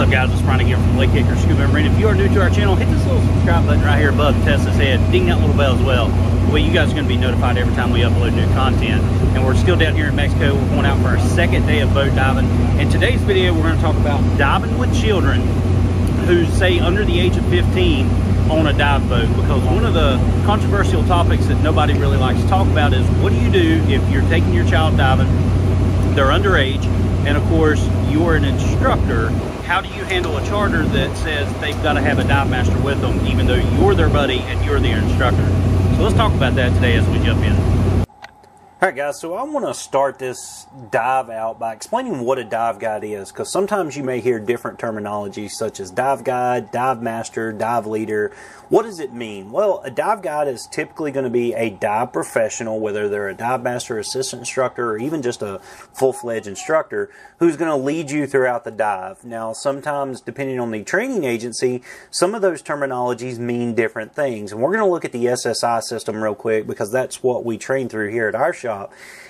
What's up guys, it's Ronnie here from Lake Hickory Scuba Marina. If you are new to our channel, hit this little subscribe button right here above Tessa's head. Ding that little bell as well. Way you guys are going to be notified every time we upload new content. And we're still down here in Mexico. We're going out for our second day of boat diving. In today's video, we're going to talk about diving with children who say under the age of 15 on a dive boat because one of the controversial topics that nobody really likes to talk about is what do you do if you're taking your child diving, they're underage, and of course you're an instructor how do you handle a charter that says they've got to have a dive master with them even though you're their buddy and you're their instructor? So let's talk about that today as we jump in all right, guys, so I want to start this dive out by explaining what a dive guide is because sometimes you may hear different terminology such as dive guide, dive master, dive leader. What does it mean? Well, a dive guide is typically going to be a dive professional, whether they're a dive master, assistant instructor, or even just a full fledged instructor who's going to lead you throughout the dive. Now, sometimes, depending on the training agency, some of those terminologies mean different things. And we're going to look at the SSI system real quick because that's what we train through here at our shop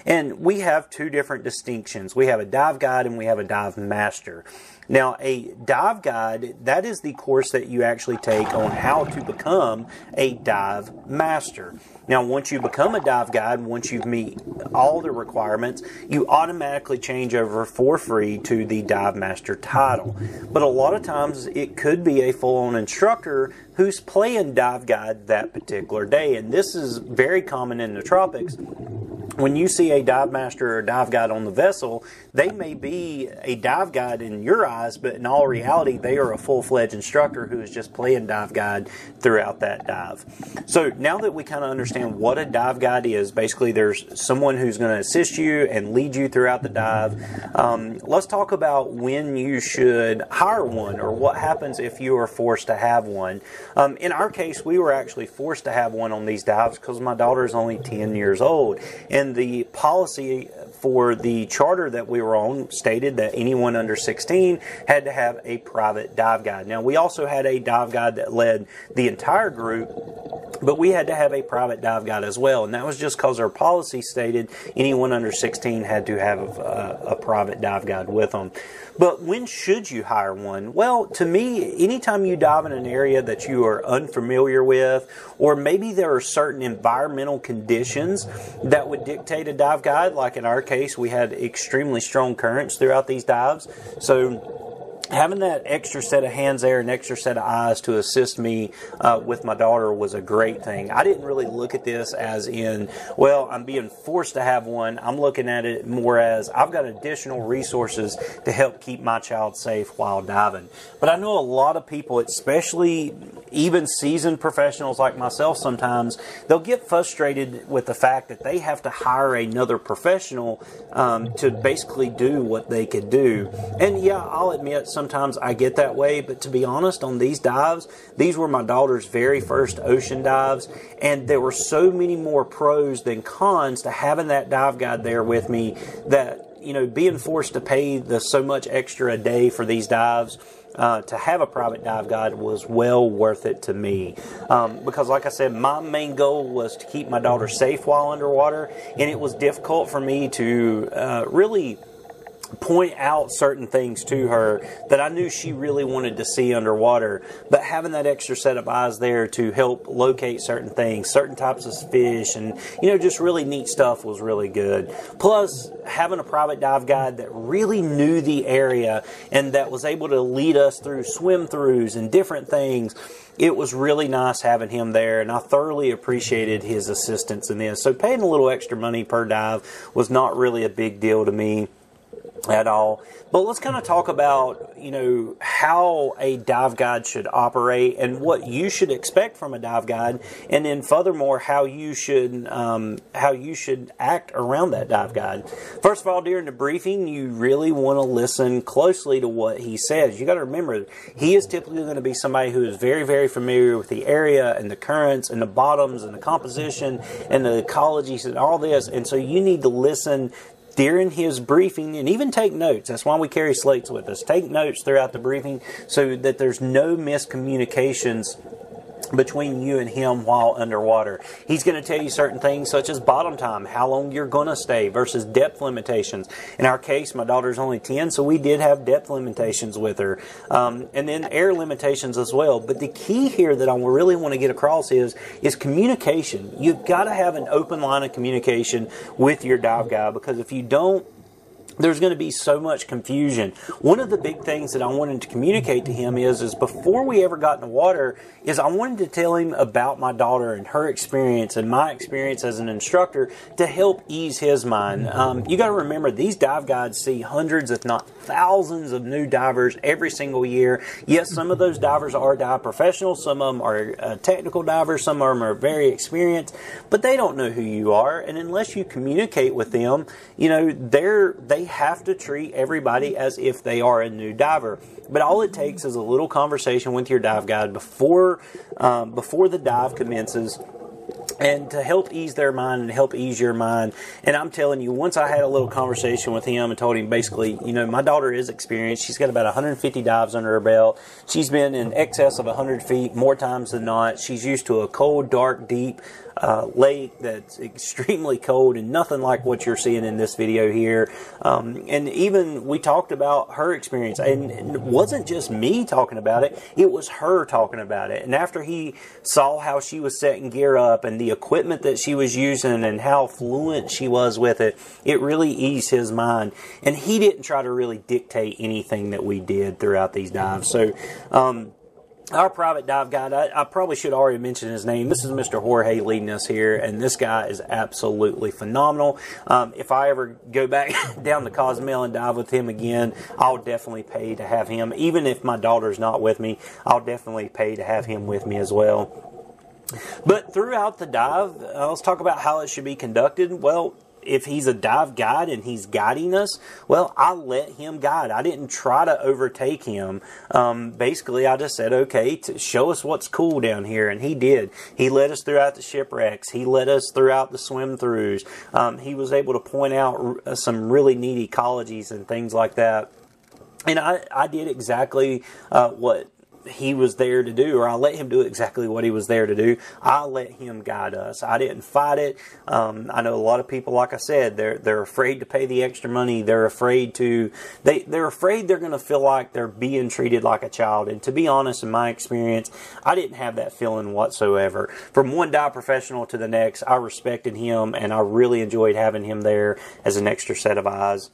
And we have two different distinctions. We have a dive guide and we have a dive master. Now, a dive guide, that is the course that you actually take on how to become a dive master. Now, once you become a dive guide, once you've meet all the requirements, you automatically change over for free to the dive master title. But a lot of times it could be a full on instructor who's playing dive guide that particular day. And this is very common in the tropics when you see a dive master or dive guide on the vessel, they may be a dive guide in your eyes, but in all reality, they are a full fledged instructor who is just playing dive guide throughout that dive. So now that we kind of understand what a dive guide is, basically there's someone who's going to assist you and lead you throughout the dive. Um, let's talk about when you should hire one or what happens if you are forced to have one. Um, in our case, we were actually forced to have one on these dives because my daughter is only 10 years old. And the policy for the charter that we were on stated that anyone under 16 had to have a private dive guide. Now, we also had a dive guide that led the entire group, but we had to have a private dive guide as well. And that was just because our policy stated anyone under 16 had to have a, a private dive guide with them. But when should you hire one? Well, to me, anytime you dive in an area that you are unfamiliar with, or maybe there are certain environmental conditions that would dictate a dive guide, like in our case, we had extremely strong currents throughout these dives. So having that extra set of hands there, an extra set of eyes to assist me uh, with my daughter was a great thing. I didn't really look at this as in, well, I'm being forced to have one. I'm looking at it more as I've got additional resources to help keep my child safe while diving. But I know a lot of people, especially even seasoned professionals like myself sometimes, they'll get frustrated with the fact that they have to hire another professional um, to basically do what they could do. And yeah, I'll admit sometimes I get that way, but to be honest, on these dives, these were my daughter's very first ocean dives, and there were so many more pros than cons to having that dive guide there with me that you know being forced to pay the so much extra a day for these dives uh, to have a private dive guide was well worth it to me. Um, because, like I said, my main goal was to keep my daughter safe while underwater, and it was difficult for me to uh, really point out certain things to her that I knew she really wanted to see underwater. But having that extra set of eyes there to help locate certain things, certain types of fish, and you know, just really neat stuff was really good. Plus, having a private dive guide that really knew the area and that was able to lead us through swim throughs and different things. It was really nice having him there, and I thoroughly appreciated his assistance in this. So, paying a little extra money per dive was not really a big deal to me at all. But let's kind of talk about, you know, how a dive guide should operate and what you should expect from a dive guide, and then furthermore, how you should um, how you should act around that dive guide. First of all, during the briefing, you really want to listen closely to what he says. You got to remember, he is typically going to be somebody who is very, very familiar with the area and the currents and the bottoms and the composition and the ecologies and all this, and so you need to listen during his briefing and even take notes. That's why we carry slates with us. Take notes throughout the briefing so that there's no miscommunications between you and him while underwater. He's going to tell you certain things such as bottom time, how long you're going to stay versus depth limitations. In our case, my daughter's only 10, so we did have depth limitations with her. Um, and then air limitations as well. But the key here that I really want to get across is, is communication. You've got to have an open line of communication with your dive guide because if you don't, there's going to be so much confusion. One of the big things that I wanted to communicate to him is, is before we ever got in the water, is I wanted to tell him about my daughter and her experience and my experience as an instructor to help ease his mind. Um, you got to remember, these dive guides see hundreds, if not thousands, of new divers every single year. Yes, some of those divers are dive professionals, some of them are uh, technical divers, some of them are very experienced, but they don't know who you are. And unless you communicate with them, you know, they're, they have to treat everybody as if they are a new diver. But all it takes is a little conversation with your dive guide before um, before the dive commences and to help ease their mind and help ease your mind. And I'm telling you, once I had a little conversation with him and told him basically, you know, my daughter is experienced. She's got about 150 dives under her belt. She's been in excess of 100 feet more times than not. She's used to a cold, dark, deep uh, lake that's extremely cold and nothing like what you're seeing in this video here. Um, and even we talked about her experience, and it wasn't just me talking about it; it was her talking about it. And after he saw how she was setting gear up and the equipment that she was using and how fluent she was with it, it really eased his mind. And he didn't try to really dictate anything that we did throughout these dives. So. Um, our private dive guide, I, I, probably should already mention his name. This is Mr. Jorge leading us here, and this guy is absolutely phenomenal. Um, if I ever go back down to Cozumel and dive with him again, I'll definitely pay to have him. Even if my daughter's not with me, I'll definitely pay to have him with me as well. But throughout the dive, uh, let's talk about how it should be conducted. Well, if he's a dive guide and he's guiding us, well, I let him guide. I didn't try to overtake him. Um, basically, I just said, okay, to show us what's cool down here. And he did. He led us throughout the shipwrecks. He led us throughout the swim throughs. Um, he was able to point out r- some really neat ecologies and things like that. And I, I did exactly uh, what he was there to do, or I let him do exactly what he was there to do. I let him guide us. I didn't fight it. Um, I know a lot of people, like I said, they're they're afraid to pay the extra money. They're afraid to they they're afraid they're going to feel like they're being treated like a child. And to be honest, in my experience, I didn't have that feeling whatsoever. From one dive professional to the next, I respected him, and I really enjoyed having him there as an extra set of eyes.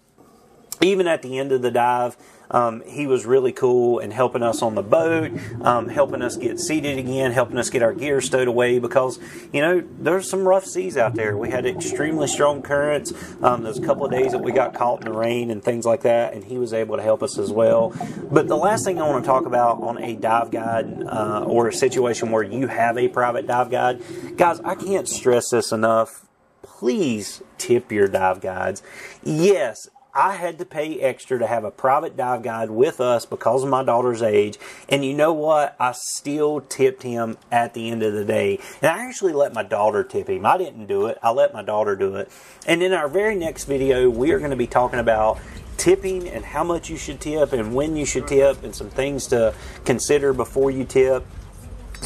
Even at the end of the dive um, he was really cool and helping us on the boat, um, helping us get seated again, helping us get our gear stowed away because, you know, there's some rough seas out there. We had extremely strong currents. Um, there's a couple of days that we got caught in the rain and things like that, and he was able to help us as well. But the last thing I want to talk about on a dive guide uh, or a situation where you have a private dive guide, guys, I can't stress this enough please tip your dive guides. Yes, I had to pay extra to have a private dive guide with us because of my daughter's age. And you know what? I still tipped him at the end of the day. And I actually let my daughter tip him. I didn't do it. I let my daughter do it. And in our very next video, we are going to be talking about tipping and how much you should tip and when you should tip and some things to consider before you tip.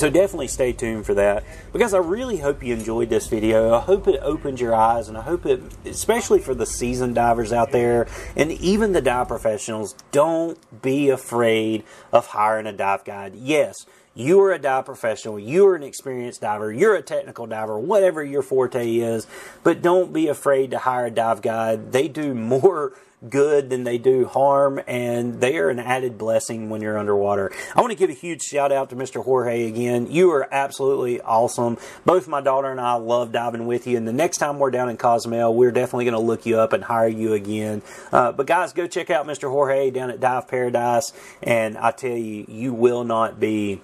So definitely stay tuned for that because I really hope you enjoyed this video. I hope it opened your eyes and I hope it, especially for the seasoned divers out there and even the dive professionals, don't be afraid of hiring a dive guide. Yes, you are a dive professional, you are an experienced diver, you're a technical diver, whatever your forte is, but don't be afraid to hire a dive guide. They do more good than they do harm, and they are an added blessing when you're underwater. I want to give a huge shout out to Mr. Jorge again. You are absolutely awesome. Both my daughter and I love diving with you, and the next time we're down in Cozumel, we're definitely going to look you up and hire you again. Uh, but guys, go check out Mr. Jorge down at Dive Paradise, and I tell you, you will not be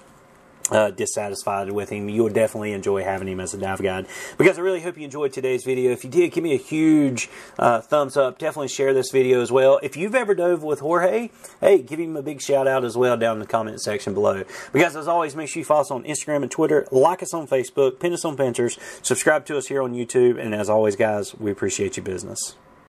uh, dissatisfied with him, you will definitely enjoy having him as a dive guide. Because I really hope you enjoyed today's video. If you did, give me a huge uh, thumbs up. Definitely share this video as well. If you've ever dove with Jorge, hey, give him a big shout out as well down in the comment section below. Because as always, make sure you follow us on Instagram and Twitter, like us on Facebook, pin us on Pinterest, subscribe to us here on YouTube, and as always, guys, we appreciate your business.